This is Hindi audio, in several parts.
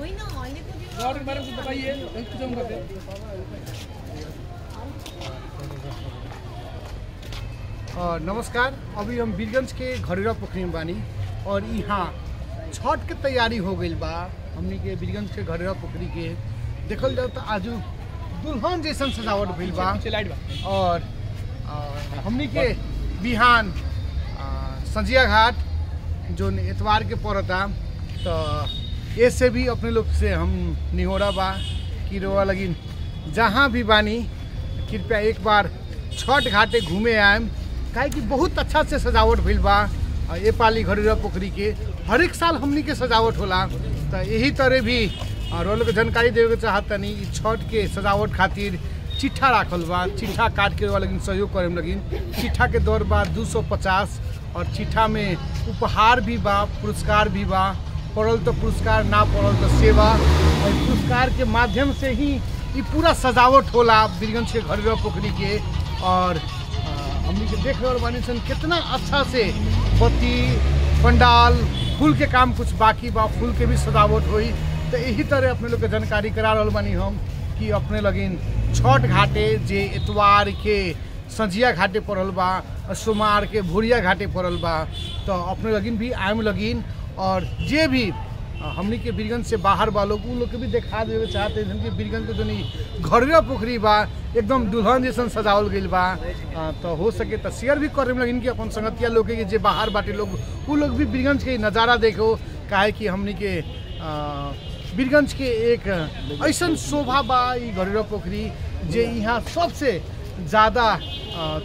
वही ना हॉली को भी और बारे में बताइए कुछ हम करते नमस्कार। अभी हम बीरगंज के घरेरा पोखरी में बानी और यहाँ छठ के तैयारी हो गई बा। हमनी के बीरगंज के घरेरा पोखरी के। देखल जाओ तो आज दुल्हन जैसन सजावट भइल बा। और हमनी के बिहान संजिया घाट जो एतवार के पड़ता तो ऐसे भी अपने लोग से हम निहोरा बा कि रोआ लगिन जहाँ भी बानी, कृपया एक बार छठ घाटे घूमे आएम। काहे कि बहुत अच्छा से सजावट भइल बा ए पाली घरेरा पोखरी के हर एक साल हमनी के सजावट होला। तो यही तरह भी रोल के जानकारी देवे के चाहत तनी छठ के सजावट खातिर चिट्ठा राखल बा। चिट्ठा काट के वाला सहयोग करे लगिन चिट्ठा के दौर बा दू सौ पचास। और चिट्ठा में उपहार भी बा, पुरस्कार भी बा। पड़ल तो पुरस्कार, ना पड़ल तो सेवा। और पुरस्कार के माध्यम से ही ई पूरा सजावट होला बीरगंज के घरेरा पोखरी के। और हमनी के देख रहल बानी सन कितना अच्छा से बत्ती, पंडाल, फूल के काम कुछ बाकी बा, फूल के भी सजावट हुई। तो यही तरह अपने लोग के जानकारी करा रहल बानी हम कि अपने लगिन छठ घाटे जे एतवार के संझिया घाटे पड़ल बा, सोमार के भोरिया घाटे पड़ल बा। तो अपने लगिन भी आयम लगिन, और जे भी हमनी के बीरगंज से बाहर बा, लोग लोग के भी देखा देवे चाहते हैं कि बीरगंज के जोनी घरेरा पोखरी बा, एकदम दुल्हन जैसन सजावल गई बा। तो हो सके तो शेयर भी करे लगिन कि अपन संगतिया लोग के जे बाहर बाटे लोग, उ लोग भी बीरगंज के नज़ारा देखो। काहे कि हमनी के बीरगंज के एक ऐसा शोभा बा, ई पोखरी, जे यहाँ सबसे ज़्यादा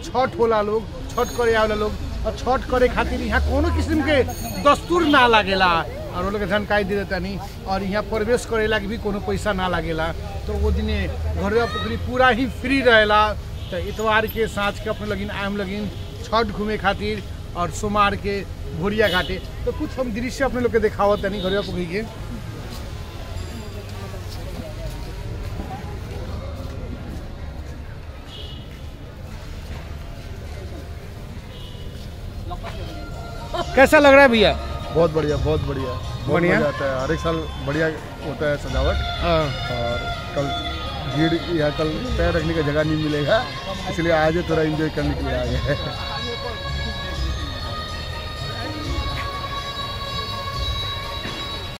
छठ होला लोग, छठ करे आवेला लोग, और छठ करे खातिर यहाँ कोनो किस्म के दस्तूर ना लागेला। और वो लोग जानकारी दे देता नहीं, और यहाँ प्रवेश करेला के भी कोनो पैसा ना लागेला। तो वो दिने घरेरा पोखरी पूरा ही फ्री रहेला। तो इतवार के, साँझ के अपने लगिन, आम लगिन, छठ घूमे खातिर, और सोमवार के भोरिया घाटे। तो कुछ हम दृश्य अपने लोग के देखावत नहीं घरेरा पोखरी के कैसा लग रहा है भैया? बहुत बढ़िया बहुत बढ़िया। बढ़िया? जाता आता है। हर एक साल बढ़िया होता है सजावट। हाँ, और कल भीड़ या कल पैर रखने का जगह नहीं मिलेगा इसलिए आज थोड़ा इंजॉय करने के लिए आ गए हैं।